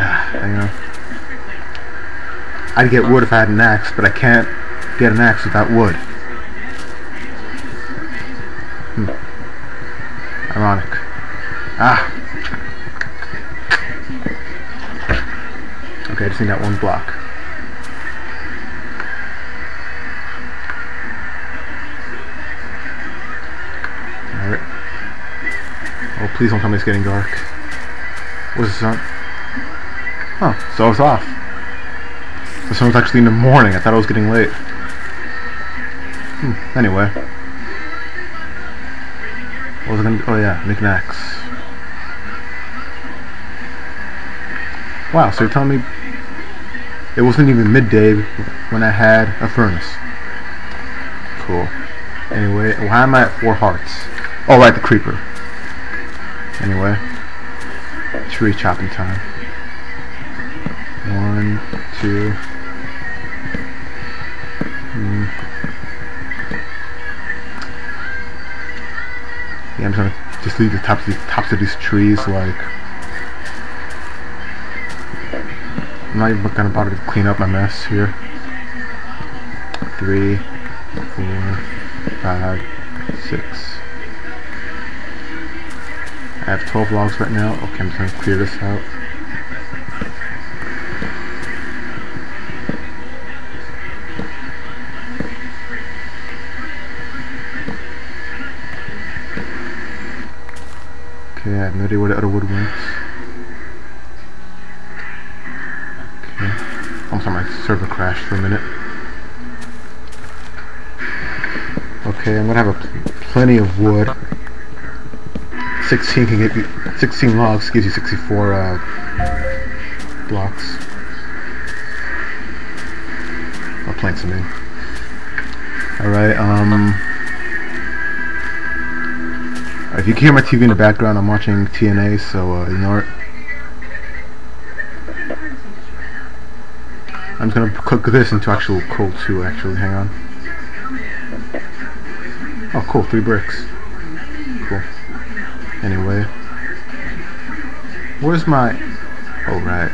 Hang on. I'd get wood if I had an axe, but I can't get an axe without wood. Hmm. Ironic. Ah. Okay, I just need that one block. Alright. Oh, please don't tell me it's getting dark. What's the sun? Huh, so it's off. The sun was actually in the morning. I thought it was getting late. Hmm, anyway. What was I gonna Oh yeah, an. Wow, so you're telling me it wasn't even midday when I had a furnace. Cool. Anyway, why am I at four hearts? Oh, right, the creeper. Anyway, tree chopping time. Two. Hmm. Yeah, I'm just gonna just leave the tops tops of these trees like. I'm not even gonna bother to clean up my mess here. Three, four, five, six. I have 12 logs right now. Okay, I'm just gonna clear this out. I have no idea where the other wood went. Okay. I'm sorry, my server crashed for a minute. Okay, I'm gonna have a pl plenty of wood. 16 can get you 16 logs gives you 64 uh, blocks. I'll plant some in. Alright, um. If you can hear my TV in the background, I'm watching TNA, so uh, ignore it. I'm just gonna cook this into actual coal too, actually. Hang on. Oh, cool. Three bricks. Cool. Anyway. Where's my... Oh, right.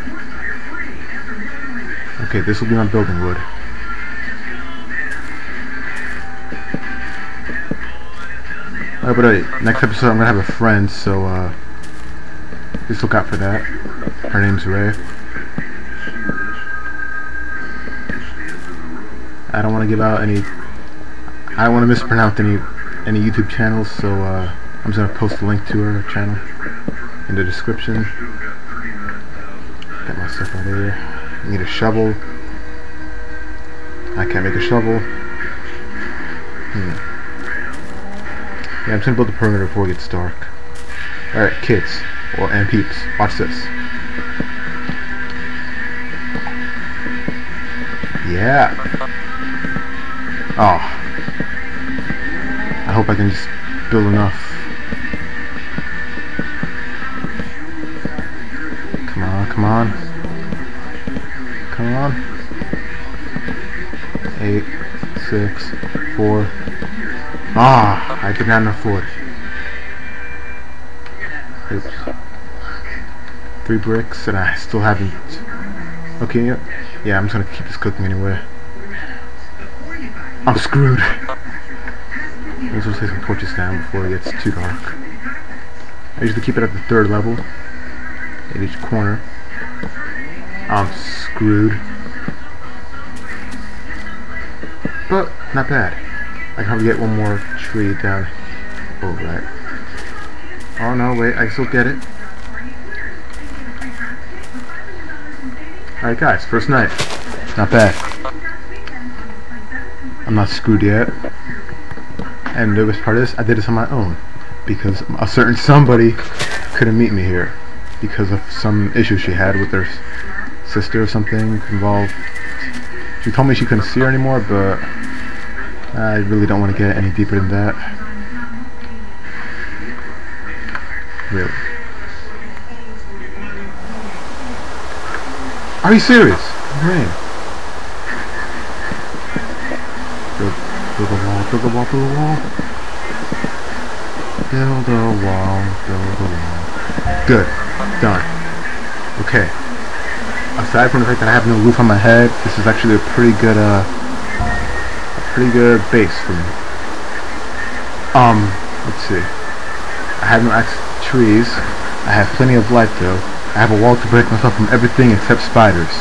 Okay, this will be my building wood. Uh, but uh, next episode I'm gonna have a friend, so uh, just look out for that. Her name's Rei. I don't want to give out any. I don't want to mispronounce any any YouTube channels, so uh, I'm just gonna post a link to her channel in the description. Get my stuff out of here. I need a shovel. I can't make a shovel. Hmm. Yeah, I'm just gonna build the perimeter before it gets dark. Alright, kids, or and peeps, watch this. Yeah. Oh. I hope I can just build enough. Come on, come on. Come on. Eight, six, four. Ah, I did not enough wood. Oops. Three bricks, and I still haven't. Okay, yeah. I'm just gonna keep this cooking anyway. I'm screwed. Let's just lay some torches down before it gets too dark. I usually keep it at the third level at each corner. I'm screwed. But not bad. I can probably get one more tree down. Oh right. Oh no, wait, I still get it. Alright guys, first night. Not bad. I'm not screwed yet. And the biggest part is, I did this on my own. Because a certain somebody couldn't meet me here. Because of some issue she had with her sister or something involved. She told me she couldn't see her anymore, but I really don't want to get any deeper than that. Really. Are you serious? Man. Build, build a wall, build a wall, build a wall. Build a wall, build a wall. Good. Done. Okay. aside from the fact that I have no roof on my head, this is actually a pretty good, uh, pretty good base for me. Um, let's see. I have no axe trees. I have plenty of light though. I have a wall to protect myself from everything except spiders.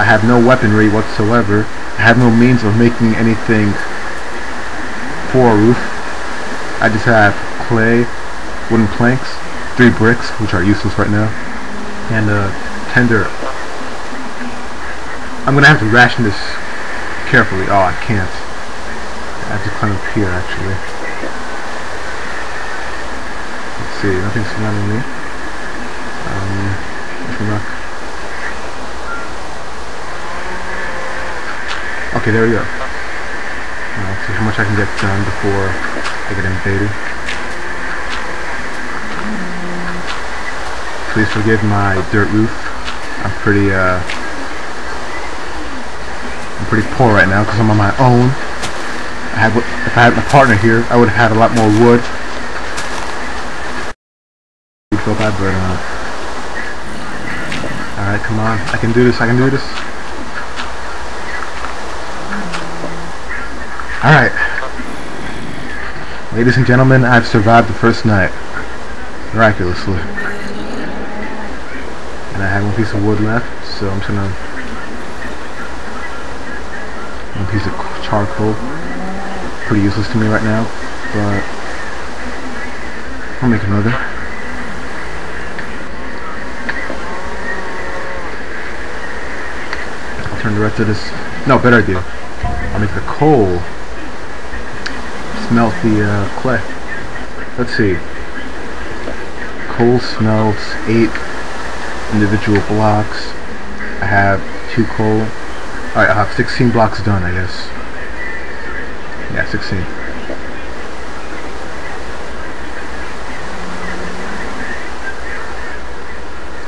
I have no weaponry whatsoever. I have no means of making anything for a roof. I just have clay, wooden planks, three bricks, which are useless right now, and a ten dirt. I'm gonna have to ration this carefully. Oh, I can't. I have to climb up here, actually. Let's see, nothing's surrounding me. Um, luck. Okay, there we go. Let's see how much I can get done before I get invaded. Please forgive my dirt roof. I'm pretty, uh, I'm pretty poor right now because I'm on my own. If I had my partner here, I would have had a lot more wood. Bad, but, uh, alright, come on. I can do this, I can do this. Alright. Ladies and gentlemen, I've survived the first night. Miraculously. And I have one piece of wood left, so I'm just gonna... One piece of charcoal. Pretty useless to me right now, but... I'll make another. I'll turn the rest of this... No, better idea. I'll make the coal smelt the uh, clay. Let's see. Coal smelts eight individual blocks. I have two coal. Alright, I have 16 blocks done, I guess. Yeah, 16.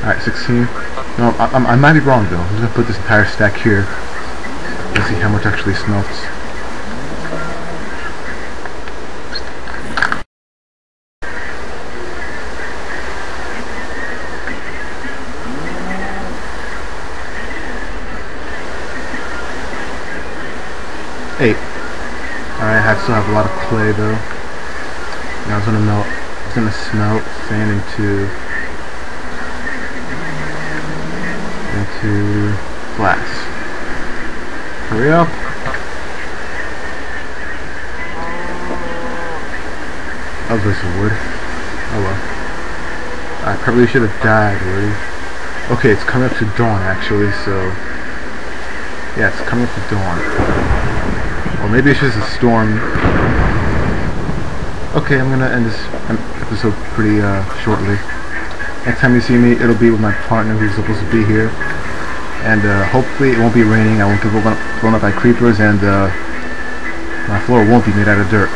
Alright, 16. No, I, I, might be wrong though. I'm just gonna put this entire stack here. Let's see how much actually smelts. Eight. I still have a lot of clay though. Now it's gonna melt. It's gonna smelt sand into into glass. Hurry up. Oh, this wood. Oh well. I probably should have died already. Okay, it's coming up to dawn actually, so yeah, it's coming up to dawn. Or maybe it's just a storm. Okay, I'm gonna end this episode pretty uh, shortly. Next time you see me, it'll be with my partner who's supposed to be here. And uh, hopefully it won't be raining, I won't get blown up by creepers, and uh, my floor won't be made out of dirt.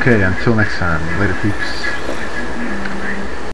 Okay, until next time. Later, peeps.